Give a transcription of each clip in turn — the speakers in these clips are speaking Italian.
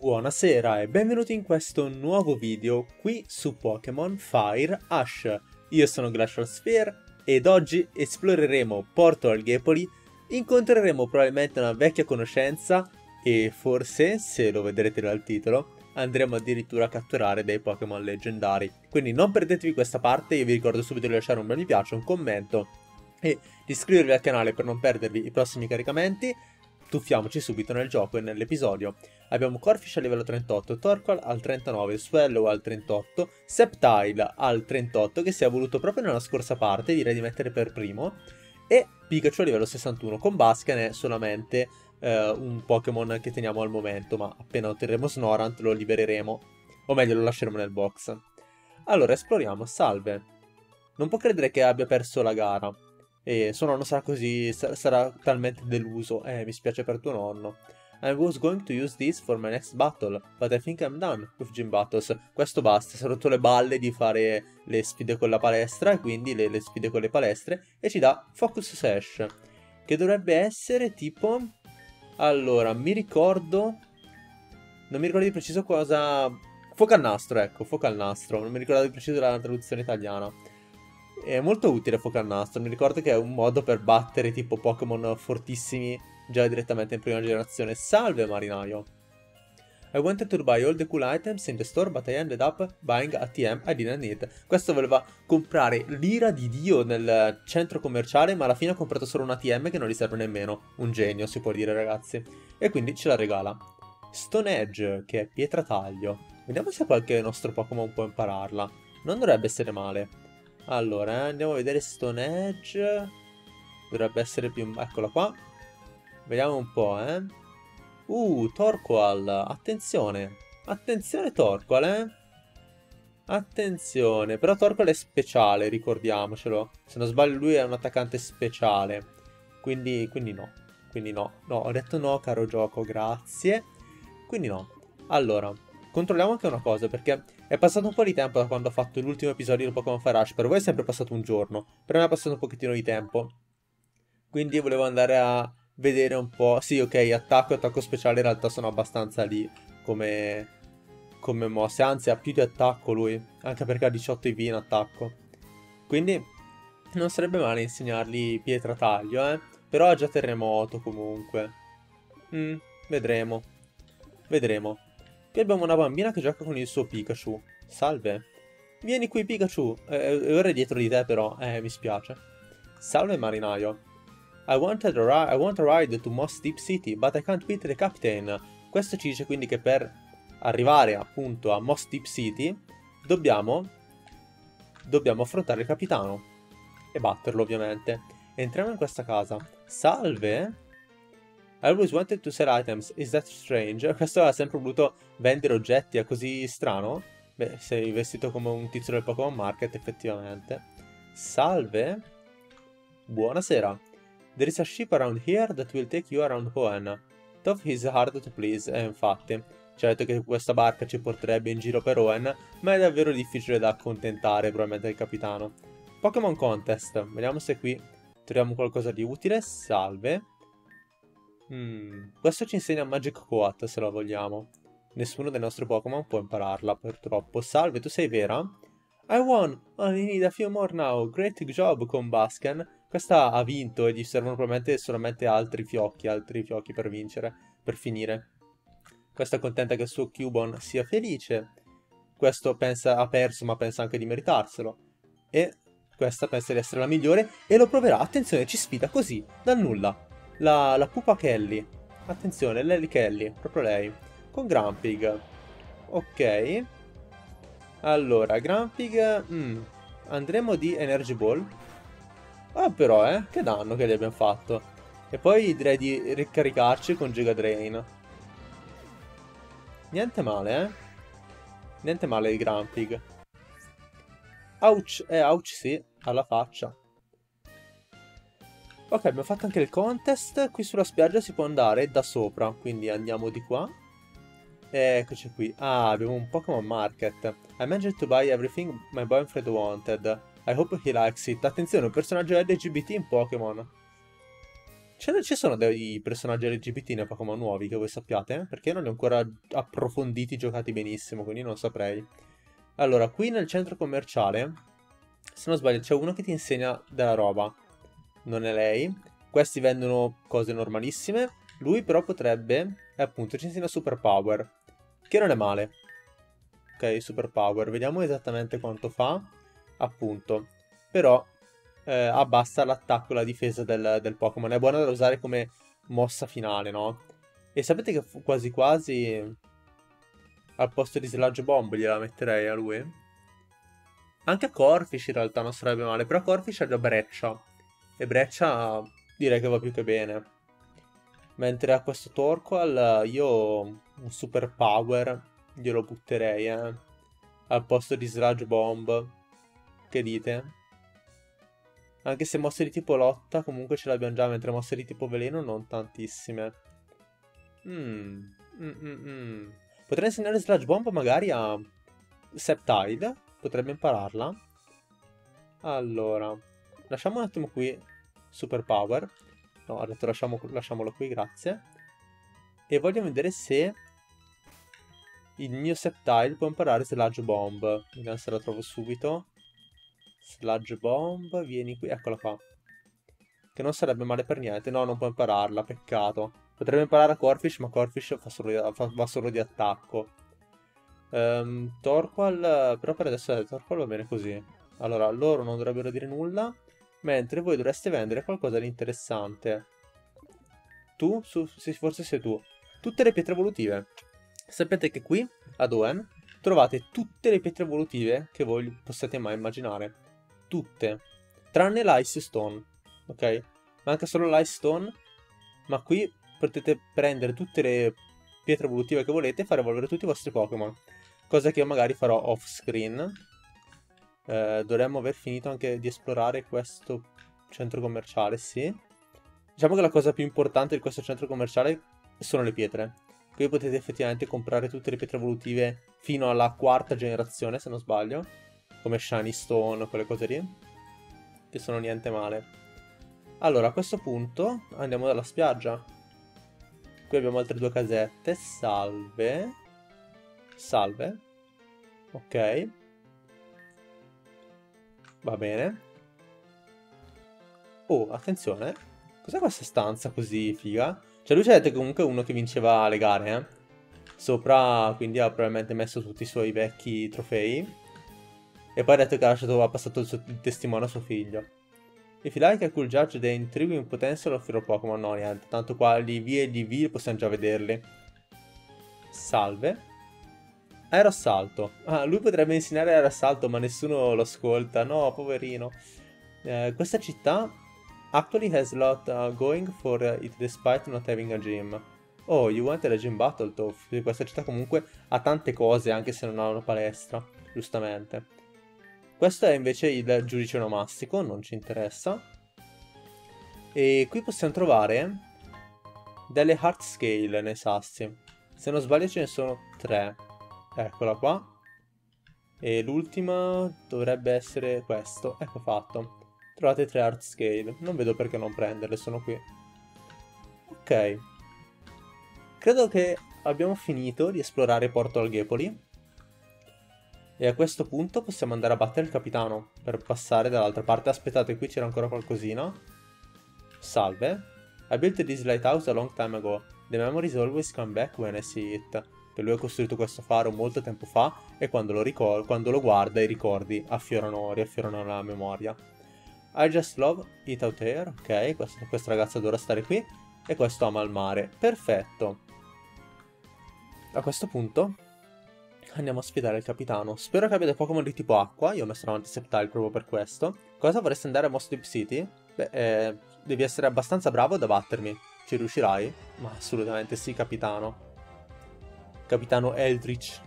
Buonasera e benvenuti in questo nuovo video qui su Pokémon Fire Ash. Io sono Glacial Sphere ed oggi esploreremo Porto Alghepoli, incontreremo probabilmente una vecchia conoscenza e forse, se lo vedrete dal titolo, andremo addirittura a catturare dei Pokémon leggendari. Quindi non perdetevi questa parte, io vi ricordo subito di lasciare un bel mi piace, un commento e di iscrivervi al canale per non perdervi i prossimi caricamenti tuffiamoci subito nel gioco e nell'episodio. Abbiamo Corfish a livello 38, Torqual al 39, Swallow al 38, Sceptile al 38 che si è voluto proprio nella scorsa parte, direi di mettere per primo, e Pikachu a livello 61, con Bascan è solamente eh, un Pokémon che teniamo al momento, ma appena otterremo Snorant lo libereremo, o meglio lo lasceremo nel box. Allora, esploriamo, salve. Non può credere che abbia perso la gara. E suo nonno sarà così, sarà talmente deluso. Eh, mi spiace per tuo nonno. I was going to use this for my next battle, but I think I'm done with gym battles. Questo basta, si è rotto le balle di fare le sfide con la palestra, e quindi le, le sfide con le palestre, e ci dà Focus Sash, che dovrebbe essere tipo... Allora, mi ricordo... Non mi ricordo di preciso cosa... Fuoco al nastro, ecco, fuoco al nastro. Non mi ricordo di preciso la traduzione italiana. È molto utile fuoco al nastro, mi ricordo che è un modo per battere tipo Pokémon fortissimi già direttamente in prima generazione. Salve marinaio! I wanted to buy all the cool items in the store, but I ended up buying ATM I didn't need. Questo voleva comprare l'ira di Dio nel centro commerciale, ma alla fine ha comprato solo un ATM che non gli serve nemmeno. Un genio, si può dire, ragazzi. E quindi ce la regala. Stone Edge, che è pietra taglio. Vediamo se qualche nostro Pokémon può impararla. Non dovrebbe essere male. Allora, andiamo a vedere Stone Edge. Dovrebbe essere più... Eccola qua. Vediamo un po', eh. Uh, Torqual. Attenzione. Attenzione Torqual, eh. Attenzione. Però Torqual è speciale, ricordiamocelo. Se non sbaglio lui è un attaccante speciale. Quindi, quindi no. Quindi no. No, ho detto no, caro gioco, grazie. Quindi no. Allora, controlliamo anche una cosa, perché è passato un po' di tempo da quando ho fatto l'ultimo episodio di Pokémon Fire Rush. Per voi è sempre passato un giorno. Per me è passato un pochettino di tempo. Quindi volevo andare a vedere un po'. Sì, ok, attacco e attacco speciale in realtà sono abbastanza lì come, come mosse. Anzi, ha più di attacco lui. Anche perché ha 18 IV in attacco. Quindi non sarebbe male insegnargli pietra taglio, eh. Però ha già terremoto comunque. Mm, vedremo. Vedremo. Qui abbiamo una bambina che gioca con il suo Pikachu. Salve. Vieni qui Pikachu. Eh, ora è dietro di te però. Eh, mi spiace. Salve marinaio. I wanted I want a ride to Moss Deep City, but I can't beat the captain. Questo ci dice quindi che per arrivare appunto a Moss Deep City dobbiamo, dobbiamo affrontare il capitano. E batterlo ovviamente. Entriamo in questa casa. Salve. Always wanted to sell items, is that strange? Questo ha sempre voluto vendere oggetti, è così strano? Beh, sei vestito come un tizio del Pokémon Market, effettivamente. Salve? Buonasera. There is a ship around here that will take you around Hoenn. Though is hard to please, e infatti. Ci ha detto che questa barca ci porterebbe in giro per Hoenn, ma è davvero difficile da accontentare, probabilmente, il capitano. Pokémon Contest. Vediamo se qui troviamo qualcosa di utile. Salve. Mm, questo ci insegna Magic Quote se la vogliamo. Nessuno dei nostri Pokémon può impararla purtroppo. Salve, tu sei vera? I won! I need a few more now. Great job con Bascan. Questa ha vinto e gli servono probabilmente solamente altri fiocchi, altri fiocchi per vincere, per finire. Questa è contenta che il suo Cubon sia felice. Questo pensa ha perso ma pensa anche di meritarselo. E questa pensa di essere la migliore e lo proverà. Attenzione, ci sfida così, dal nulla la, la pupa Kelly. Attenzione, Lely Kelly, proprio lei. Con Grumpig. Ok. Allora, Grumpig... Mm, andremo di Energy Ball. Ah, però, eh, che danno che gli abbiamo fatto. E poi direi di ricaricarci con Giga Drain. Niente male, eh. Niente male il Grumpig. Ouch, eh, ouch sì, alla faccia. Ok, abbiamo fatto anche il contest. Qui sulla spiaggia si può andare da sopra, quindi andiamo di qua. Eccoci qui. Ah, abbiamo un Pokémon Market. I managed to buy everything my boyfriend wanted. I hope he likes it. Attenzione, un personaggio LGBT in Pokémon. ci sono dei personaggi LGBT nei Pokémon nuovi che voi sappiate? Perché non li ho ancora approfonditi, giocati benissimo, quindi non saprei. Allora, qui nel centro commerciale, se non sbaglio, c'è uno che ti insegna della roba. Non è lei. Questi vendono cose normalissime. Lui però potrebbe, appunto, ci insegna Super Power. Che non è male. Ok, Super Power. Vediamo esattamente quanto fa. Appunto. Però eh, abbassa l'attacco e la difesa del, del Pokémon. È buona da usare come mossa finale, no? E sapete che quasi quasi al posto di Sludge Bomb gliela metterei a lui? Anche a Corfish in realtà non sarebbe male, però Corfish ha già Breccia. E Breccia direi che va più che bene. Mentre a questo Torqual io un Super Power glielo butterei, eh. Al posto di Sludge Bomb. Che dite? Anche se mosse di tipo lotta comunque ce l'abbiamo già, mentre mosse di tipo veleno non tantissime. Mm. Mm, mm, mm. Potrei insegnare Sludge Bomb magari a Septide. Potrebbe impararla. Allora. Lasciamo un attimo qui Super Power. No, ha detto lasciamo, lasciamolo qui, grazie. E voglio vedere se il mio Septile può imparare Sludge Bomb. Vediamo se la trovo subito. Sludge Bomb, vieni qui, eccola qua. Che non sarebbe male per niente. No, non può impararla, peccato. Potrebbe imparare a Corfish, ma Corfish fa solo fa, va solo di attacco. Um, Torqual, però per adesso eh, Torqual va bene così. Allora, loro non dovrebbero dire nulla, mentre voi dovreste vendere qualcosa di interessante. Tu? Su, sì, forse sei tu. Tutte le pietre evolutive. Sapete che qui, ad Oen, trovate tutte le pietre evolutive che voi possiate mai immaginare tutte, tranne l'Ice Stone, ok? Manca solo l'Ice Stone, ma qui potete prendere tutte le pietre evolutive che volete e fare evolvere tutti i vostri Pokémon, cosa che io magari farò off screen. Eh, dovremmo aver finito anche di esplorare questo centro commerciale, sì. Diciamo che la cosa più importante di questo centro commerciale sono le pietre. Qui potete effettivamente comprare tutte le pietre evolutive fino alla quarta generazione, se non sbaglio come Shiny Stone, quelle cose lì, che sono niente male. Allora, a questo punto andiamo dalla spiaggia. Qui abbiamo altre due casette. Salve. Salve. Ok. Va bene. Oh, attenzione. Cos'è questa stanza così figa? Cioè lui c'è comunque uno che vinceva le gare, eh? Sopra, quindi ha probabilmente messo tutti i suoi vecchi trofei. E poi ha detto che ha, lasciato, ha passato il, suo, il testimone a suo figlio. If you like a cool judge the intriguing potential of your Pokémon, no niente, tanto qua gli V e gli V possiamo già vederli. Salve. Aerossalto. Ah, lui potrebbe insegnare aerossalto ma nessuno lo ascolta, no, poverino. Eh, questa città actually has a lot uh, going for it despite not having a gym. Oh, you want a gym battle, Toff. Questa città comunque ha tante cose anche se non ha una palestra, giustamente. Questo è invece il giudice onomastico, non ci interessa. E qui possiamo trovare delle heart scale nei sassi. Se non sbaglio ce ne sono tre. Eccola qua. E l'ultima dovrebbe essere questo. Ecco fatto. Trovate tre heart scale. Non vedo perché non prenderle, sono qui. Ok. Credo che abbiamo finito di esplorare Porto Alghepoli. E a questo punto possiamo andare a battere il capitano per passare dall'altra parte. Aspettate, qui c'era ancora qualcosina. Salve. I built this lighthouse a long time ago. The memories always come back when I see it. Che lui ha costruito questo faro molto tempo fa e quando lo, ricor- quando lo guarda i ricordi affiorano, riaffiorano la memoria. I just love it out here. Ok, questa, questa ragazza adora stare qui. E questo ama il mare. Perfetto. A questo punto Andiamo a sfidare il capitano. Spero che abbia dei Pokémon di tipo acqua. Io ho messo davanti Sceptile proprio per questo. Cosa vorresti andare a Moss Deep City? Beh, eh, devi essere abbastanza bravo da battermi. Ci riuscirai? Ma assolutamente sì, capitano. Capitano Eldritch.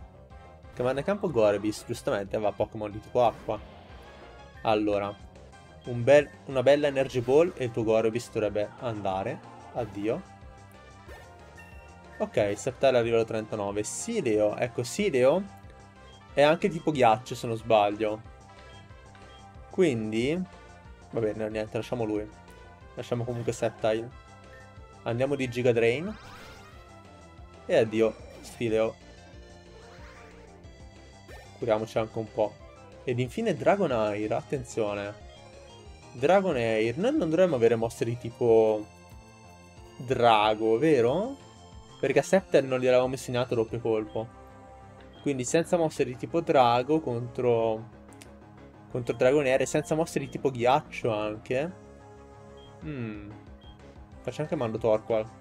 Che va nel campo Gorebis, giustamente aveva Pokémon di tipo acqua. Allora, un bel, una bella Energy Ball e il tuo Gorebis dovrebbe andare. Addio. Ok, Septile arriva al 39. Sileo, ecco, Sileo è anche tipo ghiaccio se non sbaglio. Quindi, va bene, niente, lasciamo lui. Lasciamo comunque Septile. Andiamo di Giga Drain. E addio, Sfileo. Curiamoci anche un po'. Ed infine Dragonair, attenzione. Dragonair, noi non dovremmo avere mosse di tipo Drago, vero? Perché a Scepter non gli avevamo insegnato doppio colpo. Quindi senza mosse di tipo Drago contro... Contro Dragonair e senza mosse di tipo Ghiaccio anche. Hmm. Faccio anche Mando Torqual.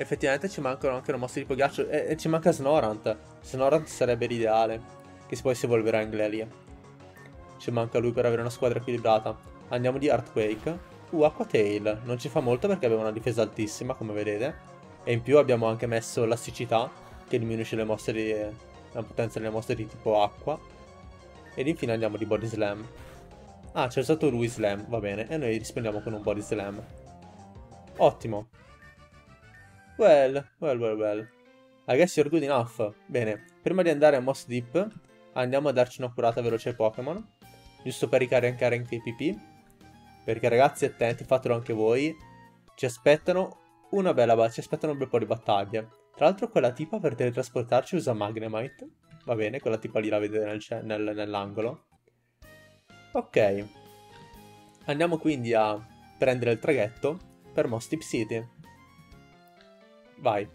Effettivamente ci mancano anche le mosse di tipo Ghiaccio. E, e ci manca Snorant. Snorant sarebbe l'ideale. Che poi si evolverà in Glelia. Ci manca lui per avere una squadra equilibrata. Andiamo di Earthquake. Uh, Aqua Tail. Non ci fa molto perché aveva una difesa altissima, come vedete. E in più abbiamo anche messo la siccità, che diminuisce le mosse di, la potenza delle mosse di tipo acqua. Ed infine andiamo di Body Slam. Ah, c'è stato lui Slam, va bene. E noi rispondiamo con un Body Slam. Ottimo. Well, well, well, well. I guess you're good enough. Bene, prima di andare a Moss Deep, andiamo a darci una curata veloce ai Pokémon. Giusto per ricaricare anche i PP. Perché ragazzi, attenti, fatelo anche voi. Ci aspettano una bella ci aspettano un bel po' di battaglie. Tra l'altro quella tipa per teletrasportarci usa Magnemite. Va bene, quella tipa lì la vedete nel, nel, nell'angolo. Ok. Andiamo quindi a prendere il traghetto per Mostip City. Vai.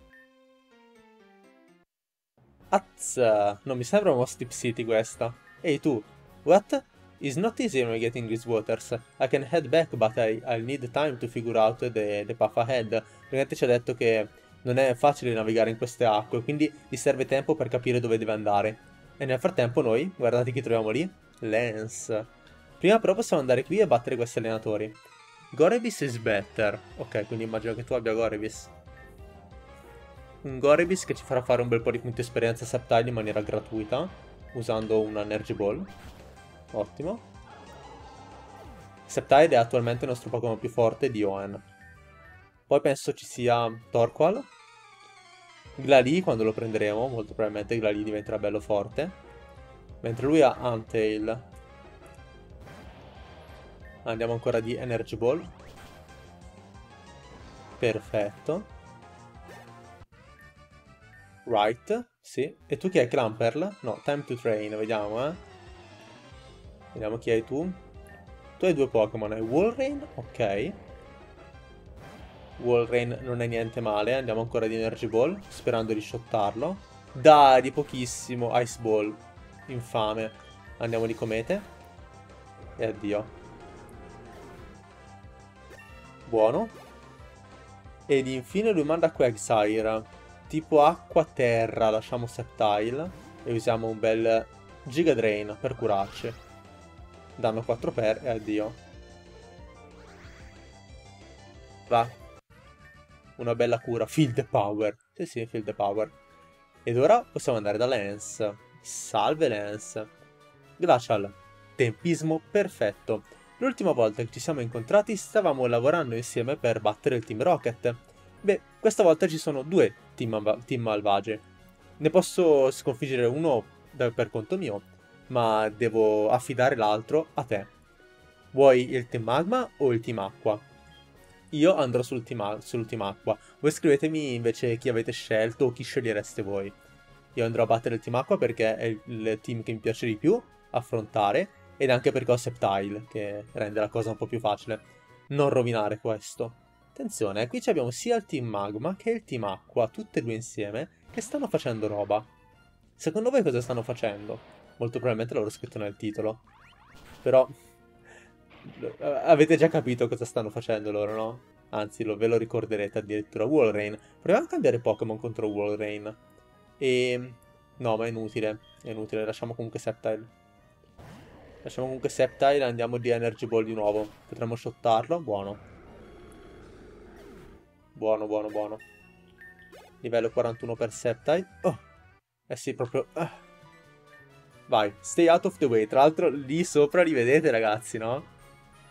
Az, non mi sembra Mostip City questa. Ehi tu, what? It's not easy navigating these waters. I can head back, but I, I'll need time to figure out the, the path ahead. Praticamente ci ha detto che non è facile navigare in queste acque, quindi gli serve tempo per capire dove deve andare. E nel frattempo noi, guardate chi troviamo lì, Lance. Prima però possiamo andare qui e battere questi allenatori. Gorebis is better. Ok, quindi immagino che tu abbia Gorebis. Un Gorebis che ci farà fare un bel po' di punti esperienza Septile in maniera gratuita, usando un Energy Ball. Ottimo. Septide è attualmente il nostro Pokémon più forte di Oen. Poi penso ci sia Torqual. Glalie quando lo prenderemo, molto probabilmente Glalie diventerà bello forte. Mentre lui ha Untail. Andiamo ancora di Energy Ball. Perfetto. Right, sì. E tu chi hai? Clamperl? No, Time to Train, vediamo, eh. Vediamo chi hai tu. Tu hai due Pokémon, hai Walrein, ok. Walrein non è niente male, andiamo ancora di Energy Ball, sperando di shottarlo. Dai, di pochissimo, Ice Ball, infame. Andiamo di Comete. E addio. Buono. Ed infine lui manda Quagsire. Tipo acqua-terra, lasciamo Septile. E usiamo un bel Giga Drain per curarci. Danno 4 per e addio. Va. Una bella cura. Feel the power. Sì, sì, feel the power. Ed ora possiamo andare da Lance. Salve Lance. Glacial. Tempismo perfetto. L'ultima volta che ci siamo incontrati stavamo lavorando insieme per battere il Team Rocket. Beh, questa volta ci sono due team, team malvagie. Ne posso sconfiggere uno per conto mio ma devo affidare l'altro a te. Vuoi il team magma o il team acqua? Io andrò sul team, sul team acqua. Voi scrivetemi invece chi avete scelto o chi scegliereste voi. Io andrò a battere il team acqua perché è il team che mi piace di più affrontare ed anche perché ho Septile che rende la cosa un po' più facile. Non rovinare questo. Attenzione, qui abbiamo sia il team magma che il team acqua, tutte e due insieme, che stanno facendo roba. Secondo voi cosa stanno facendo? Molto probabilmente l'avrò scritto nel titolo. Però avete già capito cosa stanno facendo loro, no? Anzi, lo, ve lo ricorderete addirittura. Walrein. Proviamo a cambiare Pokémon contro Walrein. E... No, ma è inutile. È inutile. Lasciamo comunque Sceptile. Lasciamo comunque Sceptile e andiamo di Energy Ball di nuovo. Potremmo shottarlo. Buono. Buono, buono, buono. Livello 41 per Sceptile. Oh. Eh sì, proprio... Uh. Vai, stay out of the way. Tra l'altro lì sopra li vedete ragazzi, no?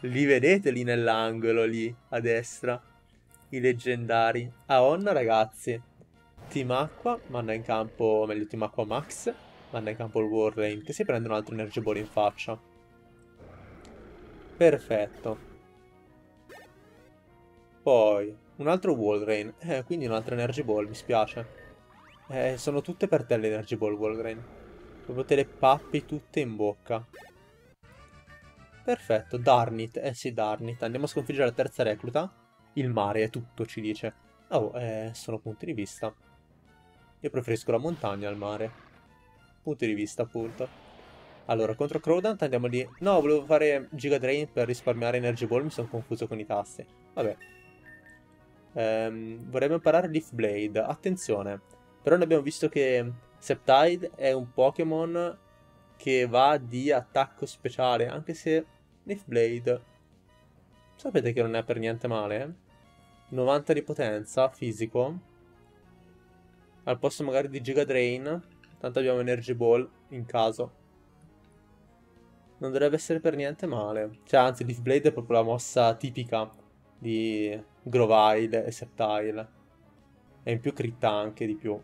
Li vedete lì nell'angolo, lì, a destra. I leggendari. Aon ragazzi. Team Aqua manda in campo, meglio Team Aqua Max, manda in campo il Warrain che si prende un altro Energy Ball in faccia. Perfetto. Poi, un altro Walrein. Eh, quindi un'altra Energy Ball, mi spiace. Eh, sono tutte per te le Energy Ball, Walrein. Proprio te le pappi tutte in bocca. Perfetto, Darnit. Eh sì, Darnit. Andiamo a sconfiggere la terza recluta. Il mare è tutto, ci dice. Oh, eh, sono punti di vista. Io preferisco la montagna al mare. Punti di vista, appunto. Allora, contro Crowdant andiamo lì. No, volevo fare Giga Drain per risparmiare Energy Ball, mi sono confuso con i tasti. Vabbè. Ehm, vorremmo imparare Leaf Blade. Attenzione. Però ne abbiamo visto che Septide è un Pokémon che va di attacco speciale, anche se Leaf Blade... Sapete che non è per niente male? 90 di potenza, fisico. Al posto magari di Giga Drain. Tanto abbiamo Energy Ball in caso. Non dovrebbe essere per niente male. Cioè, anzi, Leaf Blade è proprio la mossa tipica di Grovile e Septile. E in più critta anche di più.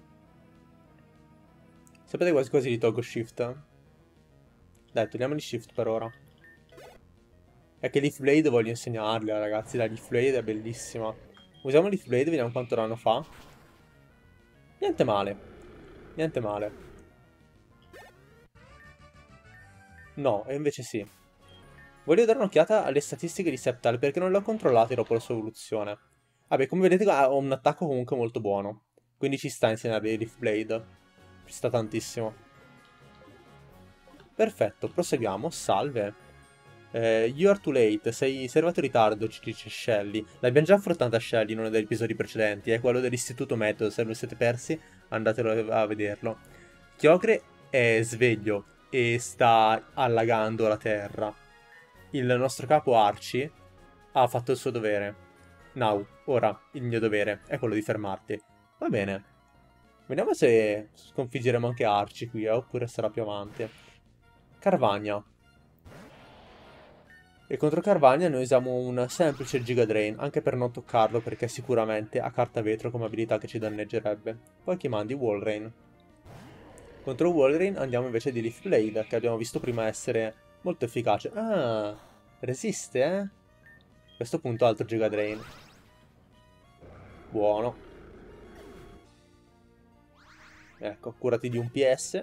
Sapete quasi quasi li tolgo shift? Dai, togliamoli shift per ora. È che Leaf Blade voglio insegnarli, ragazzi. La Leaf Blade è bellissima. Usiamo Leaf Blade, vediamo quanto danno fa. Niente male. Niente male. No, e invece sì. Voglio dare un'occhiata alle statistiche di Septal perché non le ho controllate dopo la sua evoluzione. Vabbè, come vedete ha un attacco comunque molto buono. Quindi ci sta a insegnare Leaf Blade. Ci sta tantissimo. Perfetto, proseguiamo. Salve. Eh, you are too late, sei, arrivato in ritardo, ci dice Shelly. L'abbiamo già affrontata Shelly in uno degli episodi precedenti, è quello dell'istituto metodo, se non siete persi andatelo a vederlo. Chiocre è sveglio e sta allagando la terra. Il nostro capo Archie ha fatto il suo dovere. Now, ora, il mio dovere è quello di fermarti. Va bene. Vediamo se sconfiggeremo anche Archie qui, eh, oppure sarà più avanti. Carvagna. E contro Carvagna noi usiamo un semplice Giga Drain, anche per non toccarlo perché sicuramente ha carta vetro come abilità che ci danneggerebbe. Poi chi mandi Walrein. Contro Walrein andiamo invece di Leaf Blade, che abbiamo visto prima essere molto efficace. Ah, resiste, eh? A questo punto altro Giga Drain. Buono. Ecco, curati di un PS.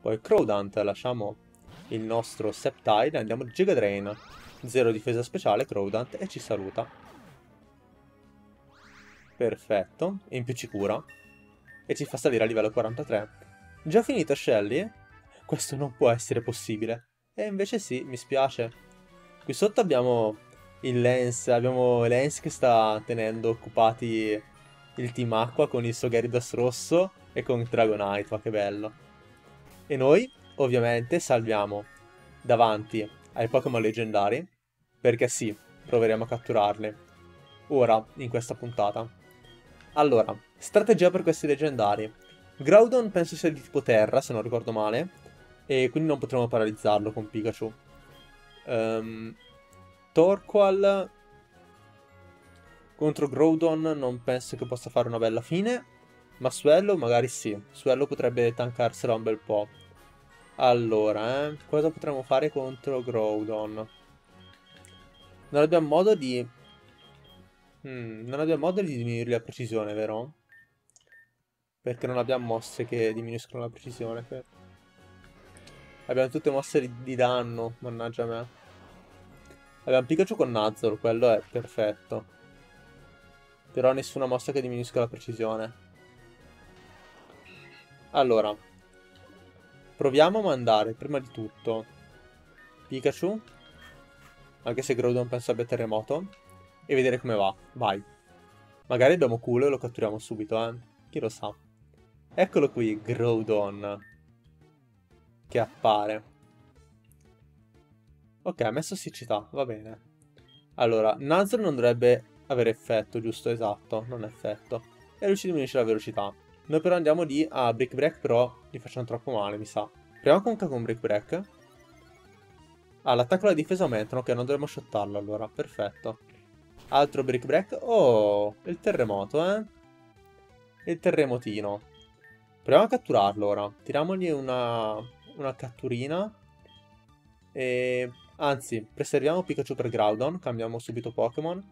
Poi Crowdant, lasciamo il nostro Septile e andiamo Giga Drain. Zero difesa speciale, Crowdant, e ci saluta. Perfetto, e in più ci cura. E ci fa salire a livello 43. Già finito Shelly? Questo non può essere possibile. E invece sì, mi spiace. Qui sotto abbiamo il Lens, abbiamo Lens che sta tenendo occupati il team acqua con il suo Gyarados rosso e con Dragonite, ma che bello. E noi, ovviamente, salviamo davanti ai Pokémon leggendari, perché sì, proveremo a catturarli. Ora, in questa puntata. Allora, strategia per questi leggendari. Groudon penso sia di tipo terra, se non ricordo male, e quindi non potremo paralizzarlo con Pikachu. Um, Torqual contro Groudon non penso che possa fare una bella fine, ma Suello magari sì. Suello potrebbe tankarsela un bel po'. Allora, eh, cosa potremmo fare contro Groudon? Non abbiamo modo di... Hmm, non abbiamo modo di diminuire la precisione, vero? Perché non abbiamo mosse che diminuiscono la precisione. Abbiamo tutte mosse di, di danno, mannaggia me. Abbiamo Pikachu con Nuzzle, quello è perfetto. Però nessuna mossa che diminuisca la precisione. Allora, proviamo a mandare prima di tutto Pikachu, anche se Groudon penso abbia terremoto, e vedere come va. Vai. Magari abbiamo culo e lo catturiamo subito, eh. Chi lo sa. Eccolo qui, Groudon. Che appare. Ok, ha messo siccità, va bene. Allora, Nuzzle non dovrebbe avere effetto, giusto? Esatto, non effetto. E lui ci diminuisce la velocità. Noi però andiamo lì a Brick Break, però gli facciamo troppo male, mi sa. Proviamo comunque con Brick Break. Ah, l'attacco e la difesa aumentano, ok, non dovremmo shottarlo allora, perfetto. Altro Brick Break. Oh, il terremoto, eh. Il terremotino. Proviamo a catturarlo ora. Tiriamogli una, una catturina. E... Anzi, preserviamo Pikachu per Groudon, cambiamo subito Pokémon.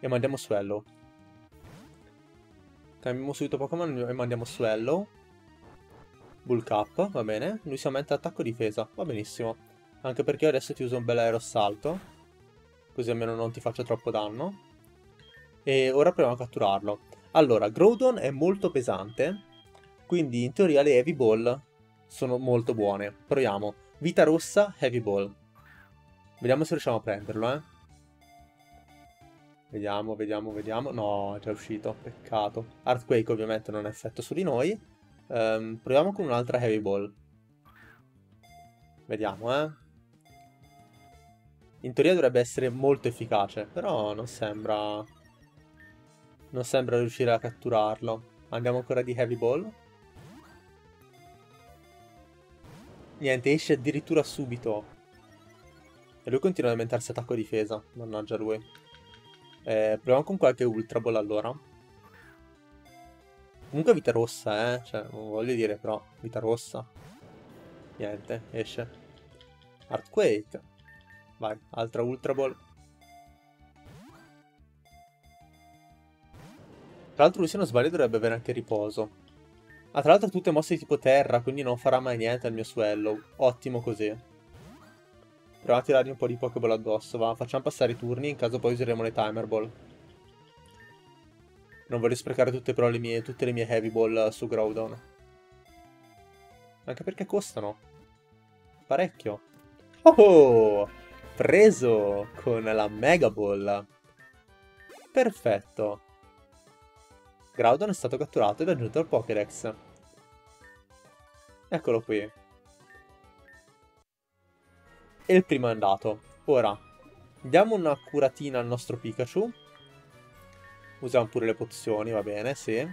e mandiamo Swallow. Cambiamo subito Pokémon e mandiamo Swallow. Bulk up, va bene. Lui si aumenta attacco e difesa, va benissimo. Anche perché adesso ti uso un bel aerossalto. Così almeno non ti faccio troppo danno. E ora proviamo a catturarlo. Allora, Groudon è molto pesante. Quindi in teoria le Heavy Ball sono molto buone. Proviamo. Vita rossa, Heavy Ball. Vediamo se riusciamo a prenderlo, eh. Vediamo, vediamo, vediamo. No, è già uscito. Peccato. Earthquake ovviamente non ha effetto su di noi. Um, proviamo con un'altra Heavy Ball. Vediamo, eh. In teoria dovrebbe essere molto efficace, però non sembra... Non sembra riuscire a catturarlo. Andiamo ancora di Heavy Ball. Niente, esce addirittura subito. E lui continua ad aumentarsi attacco e difesa. Mannaggia lui. Eh, proviamo con qualche Ultra Ball allora. Comunque vita rossa, eh. Cioè, non voglio dire, però, vita rossa. Niente, esce. Earthquake. Vai, altra Ultra Ball. Tra l'altro lui se non sbaglio dovrebbe avere anche riposo. Ah, tra l'altro tutte mosse di tipo terra, quindi non farà mai niente al mio Swallow. Ottimo così. Proviamo a tirargli un po' di Pokéball addosso, va. Facciamo passare i turni, in caso poi useremo le Timer Ball. Non voglio sprecare tutte però le mie, tutte le mie Heavy Ball su Groudon. Anche perché costano. Parecchio. Oh! Preso con la Mega Ball. Perfetto. Groudon è stato catturato ed aggiunto al Pokédex. Eccolo qui. E il primo è andato. Ora, diamo una curatina al nostro Pikachu. Usiamo pure le pozioni, va bene, sì.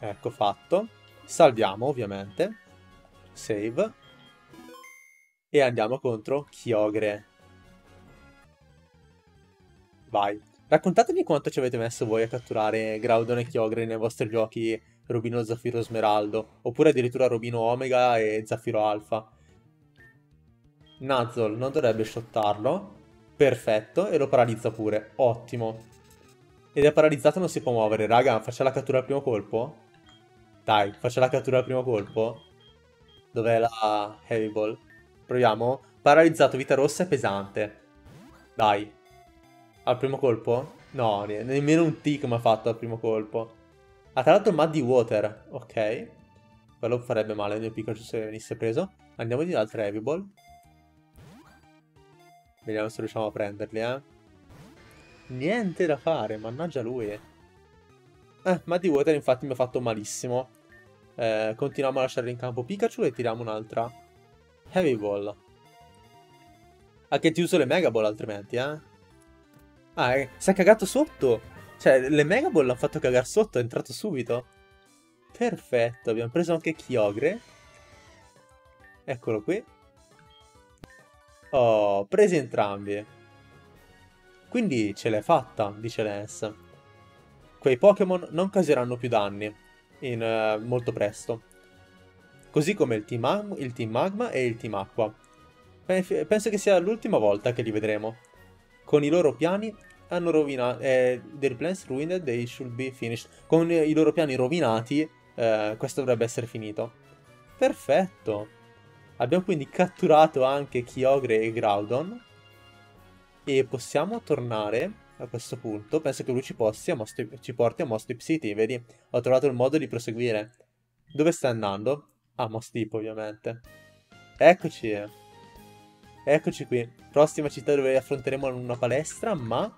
Ecco, fatto. Salviamo, ovviamente. Save. E andiamo contro Kyogre. Vai. Raccontatemi quanto ci avete messo voi a catturare Groudon e Kyogre nei vostri giochi Rubino, Zaffiro, Smeraldo. Oppure addirittura Rubino Omega e Zaffiro Alpha. Nuzzle non dovrebbe shottarlo. Perfetto, e lo paralizza pure. Ottimo. Ed è paralizzato non si può muovere. Raga, faccia la cattura al primo colpo? Dai, faccia la cattura al primo colpo? Dov'è la Heavy Ball? Proviamo. Paralizzato, vita rossa e pesante. Dai. Al primo colpo? No, nemmeno un tick mi ha fatto al primo colpo. Ah, tra l'altro Muddy Water. Ok. Quello farebbe male il mio Pikachu se venisse preso. Andiamo di altre Heavy Ball. Vediamo se riusciamo a prenderli, eh. Niente da fare, mannaggia lui. Eh, Muddy Water infatti mi ha fatto malissimo. Eh, continuiamo a lasciare in campo Pikachu e tiriamo un'altra Heavy Ball. Ah, che ti uso le Mega Ball altrimenti, eh? Ah, eh, si è cagato sotto! Cioè, le Mega Ball l'hanno fatto cagare sotto, è entrato subito. Perfetto, abbiamo preso anche Kyogre. Eccolo qui. Oh, presi entrambi. Quindi ce l'hai fatta, dice Lance. Quei Pokémon non causeranno più danni in, uh, molto presto. Così come il team, il team Magma e il Team Acqua. Penso che sia l'ultima volta che li vedremo. Con i loro piani hanno rovinato... Eh, their plans ruined, they should be finished. Con i loro piani rovinati, eh, questo dovrebbe essere finito. Perfetto. Abbiamo quindi catturato anche Kyogre e Groudon. E possiamo tornare a questo punto. Penso che lui ci, posti ci porti a Mostip City, vedi? Ho trovato il modo di proseguire. Dove stai andando? A Mostip, ovviamente. Eccoci. Eccoci qui. Prossima città dove affronteremo una palestra, ma...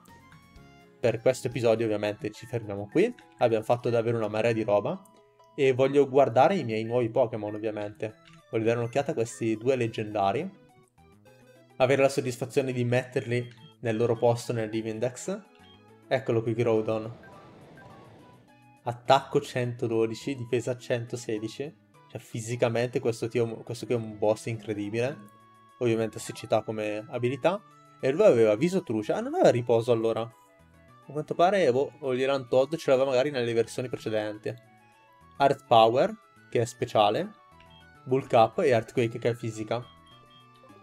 Per questo episodio ovviamente ci fermiamo qui. Abbiamo fatto davvero una marea di roba. E voglio guardare i miei nuovi Pokémon, ovviamente. Voglio dare un'occhiata a questi due leggendari. Avere la soddisfazione di metterli nel loro posto nel Divindex. Eccolo qui Groudon. Attacco 112, difesa 116. Cioè fisicamente questo, tio, questo qui è un boss incredibile. Ovviamente siccità come abilità. E lui aveva viso truce. Ah, non aveva riposo allora. A quanto pare boh, Oliran Todd ce l'aveva magari nelle versioni precedenti. Art Power, che è speciale. Bulk Up e Earthquake che è fisica.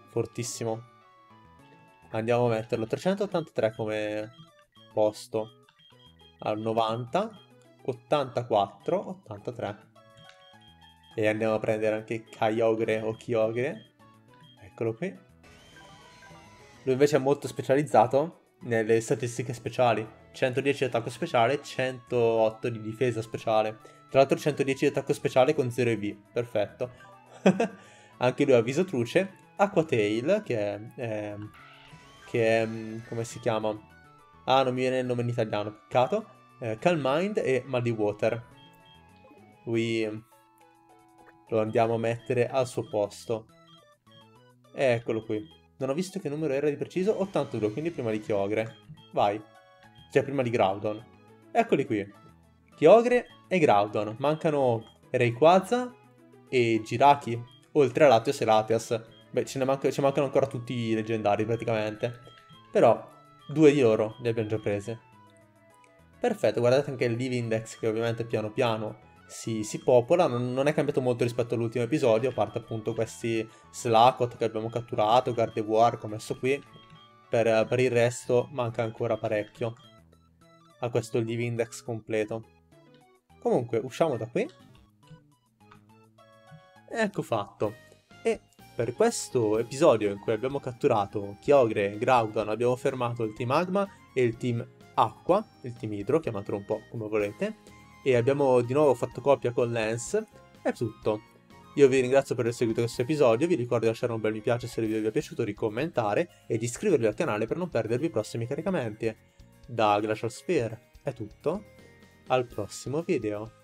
Fortissimo. Andiamo a metterlo. 383 come, posto. Al 90, 84, 83. E andiamo a prendere anche Kyogre o Kyogre. Eccolo qui. Lui invece è molto specializzato nelle statistiche speciali. 110 di attacco speciale, 108 di difesa speciale. Tra l'altro 110 di attacco speciale con 0 EV. Perfetto. anche lui ha viso truce. Aquatail, che è... Eh, che è... Come si chiama? Ah, non mi viene il nome in italiano, peccato. Eh, Calm Mind e Muddy Water. Lui lo andiamo a mettere al suo posto. Eccolo qui. Non ho visto che numero era di preciso, 82, quindi prima di Chiogre. Vai. Cioè, prima di Groudon. Eccoli qui. Chiogre e Groudon. Mancano Rayquaza e Jiraki, oltre a Latios e Latias. Beh, ce ne manca, ci mancano ancora tutti i leggendari praticamente. Però, due di loro li abbiamo già presi. Perfetto, guardate anche il Live Index che ovviamente piano piano si, si popola, non, non, è cambiato molto rispetto all'ultimo episodio, a parte appunto questi Slacot che abbiamo catturato, Gardevoir che ho messo qui, per, per, il resto manca ancora parecchio a questo live index completo. Comunque, usciamo da qui. Ecco fatto. E per questo episodio in cui abbiamo catturato Kyogre e Groudon, abbiamo fermato il team Agma e il team Acqua, il team Idro, chiamatelo un po' come volete, e abbiamo di nuovo fatto coppia con Lance, è tutto. Io vi ringrazio per aver seguito questo episodio, vi ricordo di lasciare un bel mi piace se il video vi è piaciuto, di commentare e di iscrivervi al canale per non perdervi i prossimi caricamenti. Da Glacial Sphere è tutto, al prossimo video.